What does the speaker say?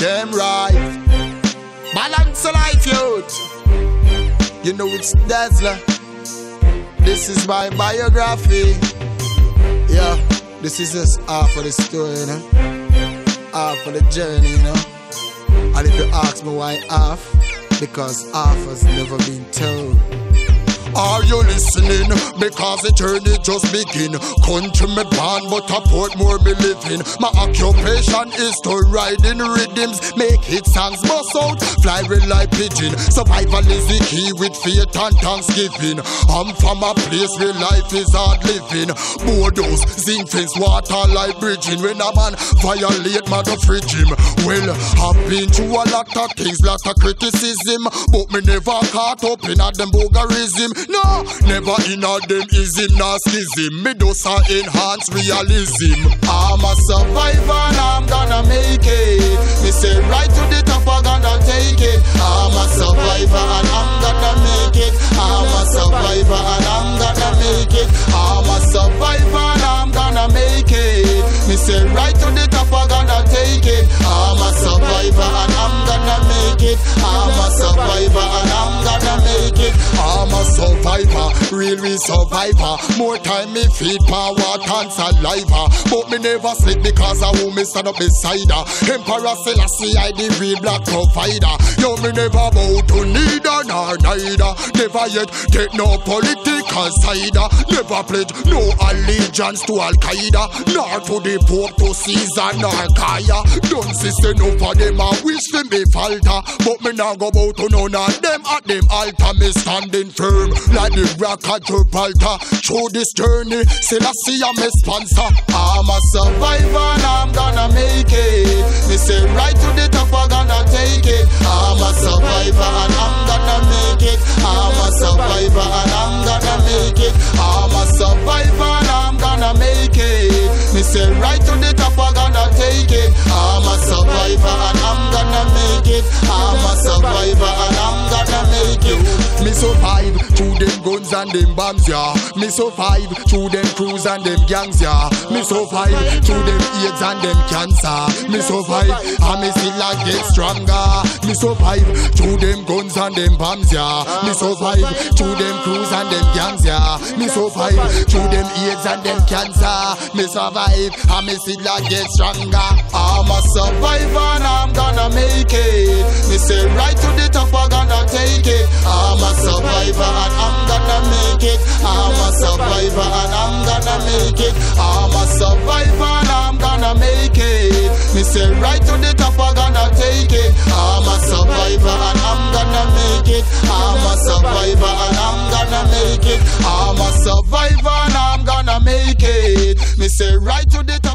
Damn right. Balance of life, youth. You know it's Dazzla. This is my biography. Yeah, this is just half of the story, you know. Half of the journey, you know. And if you ask me why half, because half has never been told. Are you listening? Because the journey just begin. Country me born, but a Portmore me living. My occupation is to ride in rhythms, make hit songs bust out, fly like pigeon. Survival is the key with faith and thanksgiving. I'm from a place where life is hard living. Borders, zinc fence, water like bridging. When a man violate, mother fridge him. Well, I've been through a lot of things, lot of criticism, but me never caught up in a them bogarism. No, never in a them ism, nor schism. Me just a enhance realism. I'm a survivor and I'm gonna make it. Me say right to the top, I'm gonna take it. I'm a survivor and I'm gonna make it. I'm a survivor and I'm gonna make it. I'm a survivor and I'm gonna make it. Me say right to the top, real real survivor. More time me feed power and saliva, but me never sleep because I who me stand up beside her. Emperor Selassie, I the real black provider. Yo, me never bow to neither nor neither. Never yet take no political side. Never pledge no allegiance to Al Qaeda, nor to the Pope, to Caesar, nor Kaya. Don't sister no for them, I wish them be falter. But me now go bow to none of them at them altar. Me standing firm like the rock at Gibraltar. Through this journey, still I see I'm a sponsor. I'm a survivor and I'm gonna make it. Me say right to the top, I'm gonna take it. I'm a survivor and I'm gonna make it. I'm a survivor and I'm gonna through them guns and them bombs, yeah. Me survive through them crews and them gangs, yeah. Me survive through them AIDS and them cancer. Me survive and me still I get stronger. Me survive through them guns and them bombs, yeah. Me survive through them crews and them gangs, yeah. Me survive through them AIDS and them cancer. Me survive and me still I get stronger. I'm a survivor and I'm gonna make it. Me say right survivor and I'm gonna make it. I'm a survivor and I'm gonna make it. I'm a survivor and I'm gonna make it. Me say right to the top, I'm gonna take it. I'm a survivor and I'm gonna make it. I'm a survivor and I'm gonna make it. I'm a survivor and I'm gonna make it. Me say right to the top.